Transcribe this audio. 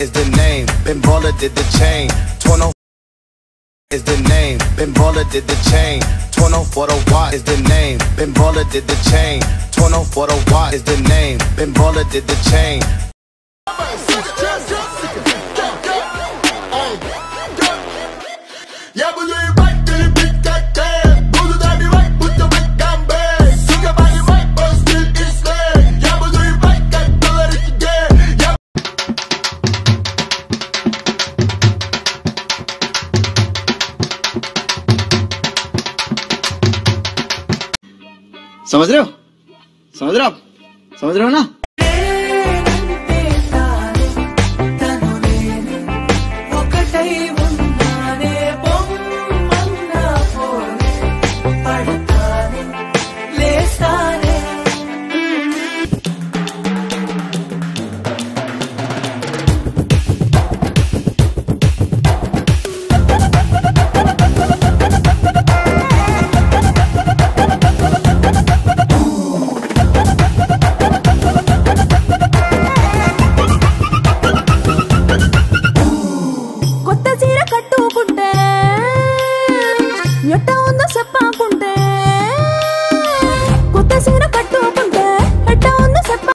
is the name. Ben Baller did the chain, Torno is the name. Ben Baller did the chain, Torno for the watch is the name. Ben Baller did the chain, Torno for the watch is the name. Ben Baller did the chain. समझ रहे हो? समझ रहे हो आप? समझ रहे हो ना? Hey, ಎಟ್ಟ ಒಂದು ಸಪ್ಪ ಕುಂಟೆ ಕೊತ್ತ ಸೀನ ಕಟ್ಟು ಕುಂಟೆ ಎಟ್ಟ ಒಂದು ಸಪ್ಪ